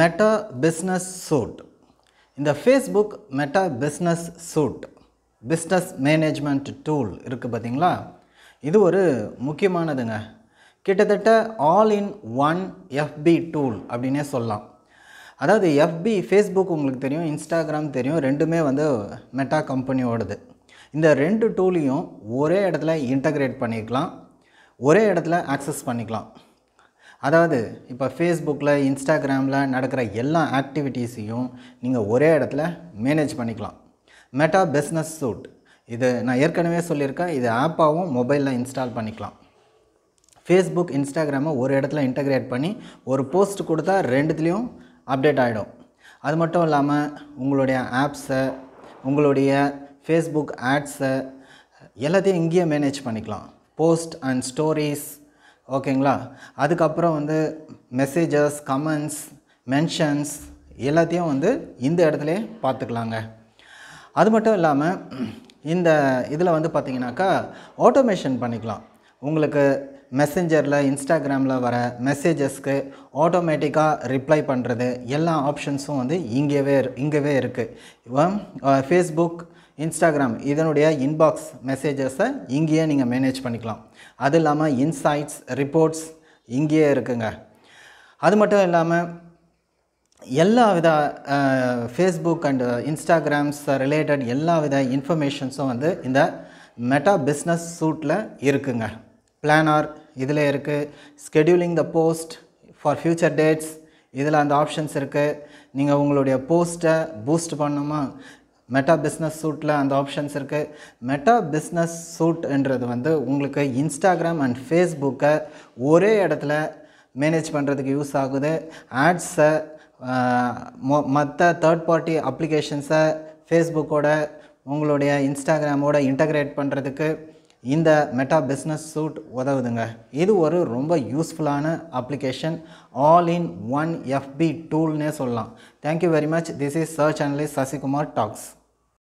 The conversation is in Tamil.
மெட்டா பிஸ்னஸ் சூட் இந்த Facebook Meta business suite business management tool இருக்குது பார்த்தீங்களா? இது ஒரு முக்கியமானதுங்க. கிட்டத்தட்ட ஆல் இன் ஒன் எஃபி டூல் அப்படின்னே சொல்லலாம். அதாவது எஃபி ஃபேஸ்புக் உங்களுக்கு தெரியும் இன்ஸ்டாகிராம் தெரியும் ரெண்டுமே வந்து மெட்டா கம்பெனியோடது இந்த ரெண்டு டூலையும் ஒரே இடத்துல இன்டகிரேட் பண்ணிக்கலாம் ஒரே இடத்துல ஆக்சஸ் பண்ணிக்கலாம். அதாவது இப்போ ஃபேஸ்புக்கில் இன்ஸ்டாகிராமில் நடக்கிற எல்லா ஆக்டிவிட்டீஸையும் நீங்கள் ஒரே இடத்துல மேனேஜ் பண்ணிக்கலாம். மெட்டா பிஸ்னஸ் சூட் இது நான் ஏற்கனவே சொல்லியிருக்கேன். இது ஆப்பாகவும் மொபைலில் இன்ஸ்டால் பண்ணிக்கலாம். ஃபேஸ்புக் இன்ஸ்டாகிராமை ஒரு இடத்துல இன்டகிரேட் பண்ணி ஒரு போஸ்ட் கொடுத்தா ரெண்டுத்துலேயும் அப்டேட் ஆகிடும் அது மட்டும் இல்லாமல் உங்களுடைய ஆப்ஸை உங்களுடைய ஃபேஸ்புக் ஆட்ஸை எல்லாத்தையும் இங்கேயே மேனேஜ் பண்ணிக்கலாம். போஸ்ட் அண்ட் ஸ்டோரிஸ் ஓகேங்களா? அதுக்கப்புறம் வந்து மெசேஜஸ் கமெண்ட்ஸ் மென்ஷன்ஸ் எல்லாத்தையும் வந்து இந்த இடத்துல பார்த்துக்கலாங்க. அது மட்டும் இல்லாமல் இந்த இதில் வந்து பார்த்திங்கனாக்கா ஆட்டோமேஷன் பண்ணிக்கலாம். உங்களுக்கு மெசஞ்சரில் இன்ஸ்டாகிராமில் வர மெசேஜஸ்க்கு ஆட்டோமேட்டிக்காக ரிப்ளை பண்ணுறது எல்லா ஆப்ஷன்ஸும் வந்து இங்கேவே இங்கேவே இருக்குது ஃபேஸ்புக் இன்ஸ்டாகிராம் இதனுடைய இன்பாக்ஸ் மெசேஜஸை இங்கேயே நீங்கள் மேனேஜ் பண்ணிக்கலாம். அது இல்லாமல் இன்சைட்ஸ் ரிப்போர்ட்ஸ் இங்கேயே இருக்குங்க. அது மட்டும் இல்லாமல் எல்லா வித ஃபேஸ்புக் அண்டு இன்ஸ்டாகிராம்ஸ் ரிலேட்டட் எல்லா வித இன்ஃபர்மேஷன்ஸும் வந்து இந்த மெட்டா பிஸ்னஸ் சூட்டில் இருக்குங்க. பிளானார் இதில் இருக்குது scheduling the post for future dates இதில் அந்த ஆப்ஷன்ஸ் இருக்குது நீங்கள் உங்களுடைய போஸ்ட்டை பூஸ்ட் பண்ணணுமா? மெட்டா பிஸ்னஸ் சூட்டில் அந்த ஆப்ஷன்ஸ் இருக்குது மெட்டா பிஸ்னஸ் சூட்ன்றது வந்து உங்களுக்கு இன்ஸ்டாகிராம் அண்ட் ஃபேஸ்புக்கை ஒரே இடத்துல மேனேஜ் பண்ணுறதுக்கு யூஸ் ஆகுது. ஆட்ஸை மற்ற தேர்ட் பார்ட்டி அப்ளிகேஷன்ஸை ஃபேஸ்புக்கோட உங்களுடைய இன்ஸ்டாகிராமோட இன்டகிரேட் பண்ணுறதுக்கு இந்த மெட்டா பிஸ்னஸ் சூட் உதவுதுங்க. இது ஒரு ரொம்ப யூஸ்ஃபுல்லான அப்ளிகேஷன் ஆல் இன் ஒன் எஃபி டூல்னே சொல்லலாம். Thank you very much this is search analyst Sasikumar talks